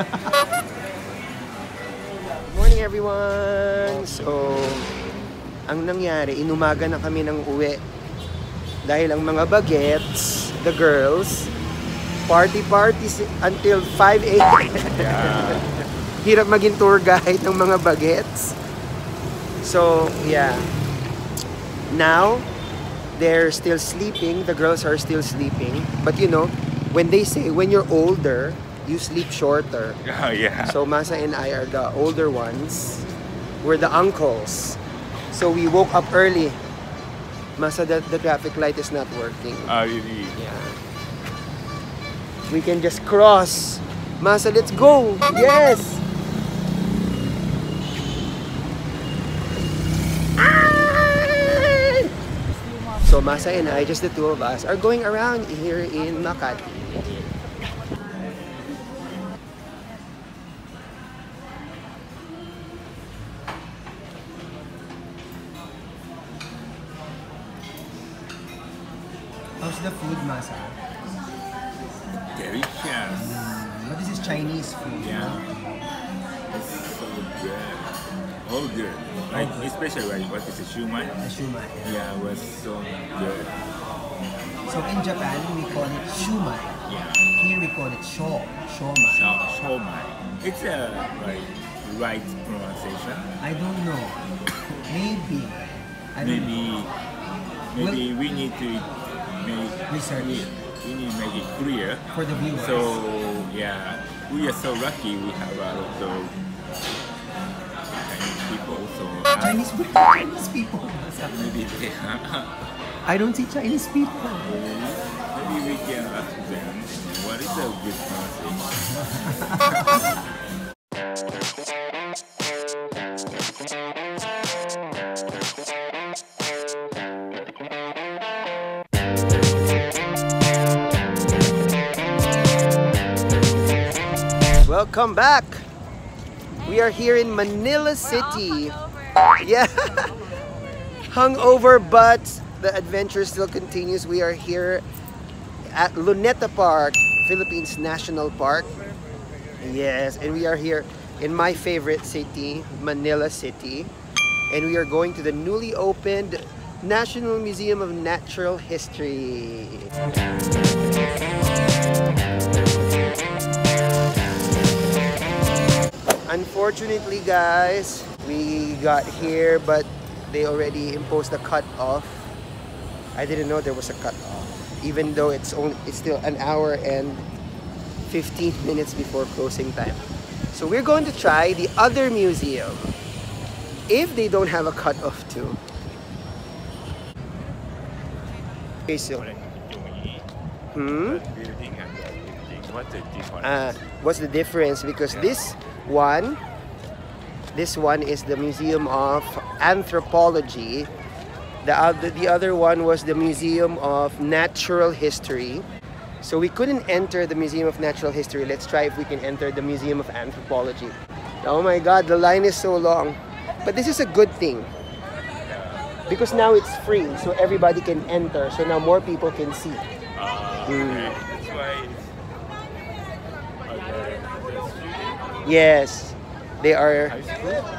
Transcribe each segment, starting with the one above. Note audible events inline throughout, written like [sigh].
Good morning everyone! So, ang nangyari, inumaga na kami ng uwi. Dahil ang mga bagets, the girls, party-party until 5 a.m. Hirap maging tour guide ng mga bagets. So, yeah. Now, they're still sleeping. The girls are still sleeping. But you know, when they say when you're older, you sleep shorter. [laughs] Oh, yeah. So Masa and I are the older ones. We're the uncles. So we woke up early. Masa, the, the traffic light is not working. Oh, really? Yeah. We can just cross. Masa, let's go. Yes. So Masa and I, just the two of us, are going around here in Makati. The food, Masa? Delicious. Mm, but this is Chinese food. Yeah. It's so good. All good. Like, especially like what is it, shumai? The uh, shumai. Yeah, it was so good. So in Japan, we call it shumai. Yeah. Here we call it sho, shomai. So, shomai. It's a like right pronunciation. I don't know. [coughs] Maybe. I don't know. Maybe maybe we need to make Research. We, we need to make it clear. For the viewers. So yeah, we are so lucky we have a lot of Chinese people. So Chinese people. Chinese people. maybe they I don't see Chinese people. maybe we can ask them what is a [laughs] good Welcome back. We are here in Manila City. Yeah. [laughs] Hungover, but the adventure still continues. We are here at Luneta Park, Philippines National Park. Yes, and we are here in my favorite city, Manila City. And we are going to the newly opened National Museum of Natural History. Unfortunately, guys, we got here, but they already imposed a cut-off. I didn't know there was a cut-off, even though it's only it's still an hour and 15 minutes before closing time. So we're going to try the other museum if they don't have a cut-off too. Okay, so hmm. building and the building. What's the difference? Uh, what's the difference? Because this one, this one is the Museum of Anthropology. The other, the other one was the Museum of Natural History. So we couldn't enter the Museum of Natural History. Let's try if we can enter the Museum of Anthropology. Oh my God, the line is so long. But this is a good thing. Because now it's free, so everybody can enter. So now more people can see. Mm. okay. That's why. Okay. That's Yes, they are.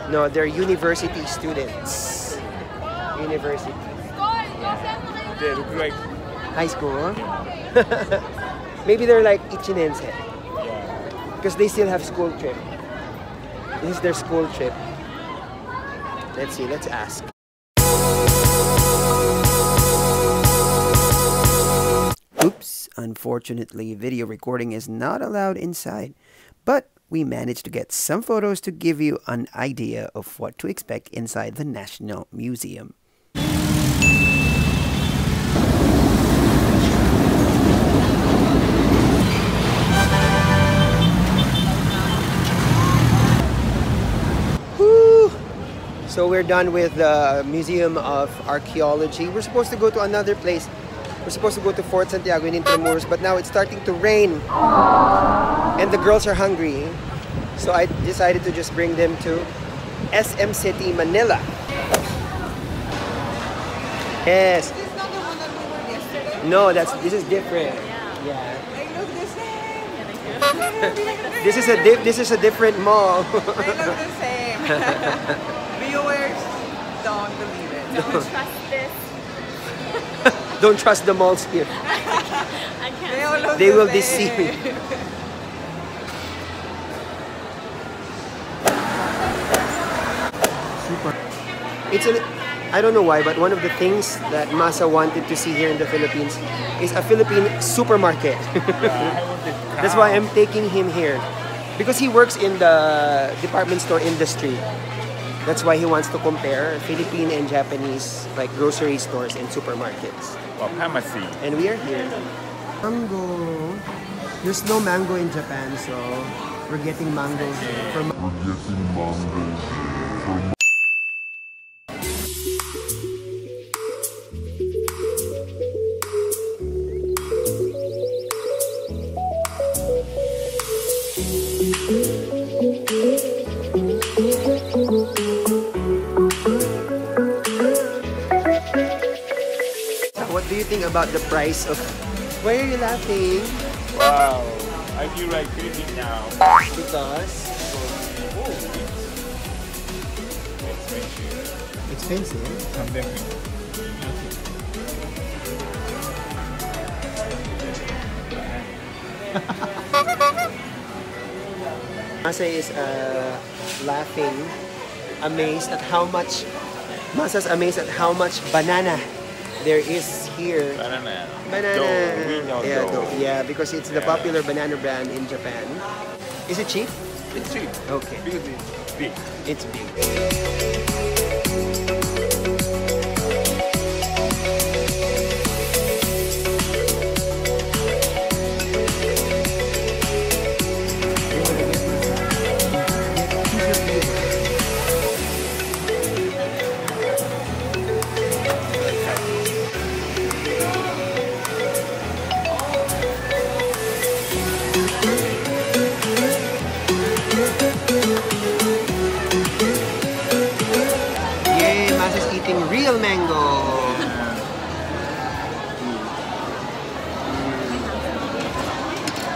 No, they're university students. University. They look like High school, huh? [laughs] Maybe they're like Ichinense. Because they still have school trip. This is their school trip. Let's see, let's ask. Oops, unfortunately, video recording is not allowed inside. But we managed to get some photos to give you an idea of what to expect inside the National Museum. So we're done with the Museum of Archaeology. We're supposed to go to another place. We're supposed to go to Fort Santiago in Intramuros, but now it's starting to rain. And the girls are hungry. So I decided to just bring them to SM City, Manila. Yes. This is not the one that we were yesterday. No, that's this is different. Yeah. Yeah. They look the same. This is a di- this is a different mall. They look the same. [laughs] Viewers don't believe it. Don't trust this. Don't trust the malls here. I can't. They all look They will same. deceive you. Super. It's an I don't know why, but one of the things that Masa wanted to see here in the Philippines is a Philippine supermarket. [laughs] That's why I'm taking him here. Because he works in the department store industry. That's why he wants to compare Philippine and Japanese like grocery stores and supermarkets. Well, pharmacy. And we are here. Mango. There's no mango in Japan, so we're getting mango from What do you think about the price of Why are you laughing? Wow. I feel like Philippine now. Because Oh, it's expensive. expensive. Something. Masa is uh, laughing, amazed at how much Masa's amazed at how much banana there is here. Banana. Banana. Dole. Yeah, Dole. Dole. yeah, because it's the popular banana brand in Japan. Is it cheap? It's cheap. Okay, Because it's big. it's big. Real mango.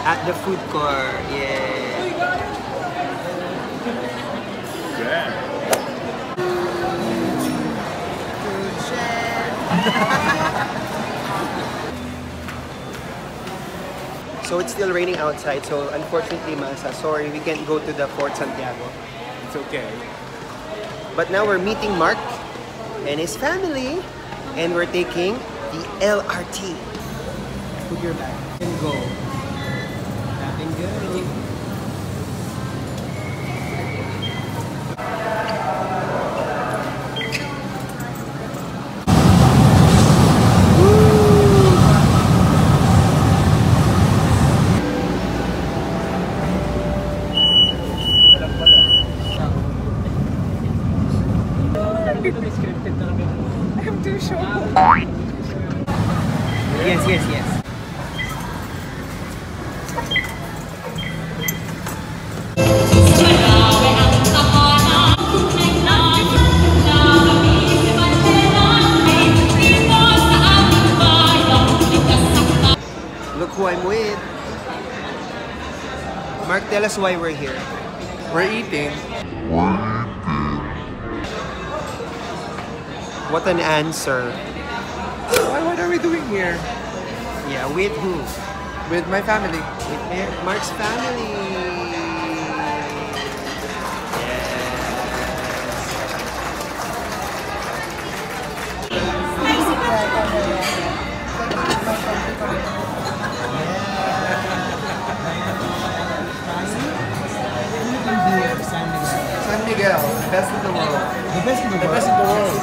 At the food court, yeah. Yeah. So it's still raining outside, so unfortunately, Masa, sorry, we can't go to the Fort Santiago. It's okay. But now we're meeting Mark and his family, and we're taking the LRT. Put your back and go. Tap and Yes, yes, yes. Look who I'm with. Mark, tell us why we're here. We're eating. What an answer. Why, what are we doing here? Yeah, with who? With my family. With Mark's family. Miguel, the best in the world. The best in the The best in the world.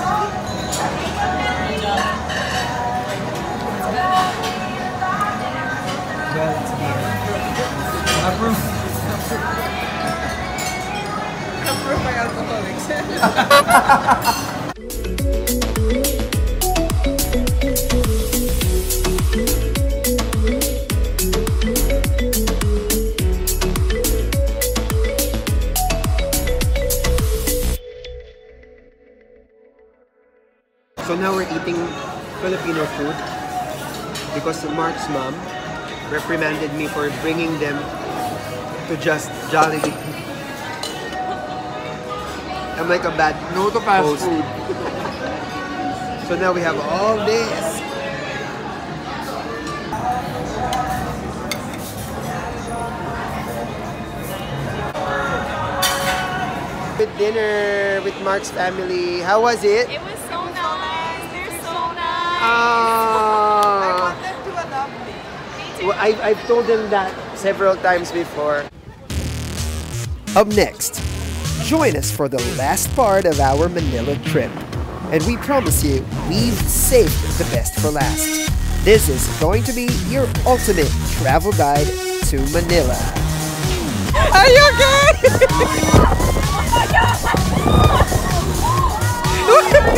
Well, it's. Approve. Approved by alcoholics. Filipino food because Mark's mom reprimanded me for bringing them to just Jollibee. I'm like a bad No to fast host. food. [laughs] So now we have all this. With dinner with Mark's family. How was it? It was me. Well, I, I've told them that several times before. Up next, join us for the last part of our Manila trip. And we promise you, we've saved the best for last. This is going to be your ultimate travel guide to Manila. Are you okay? [laughs] Oh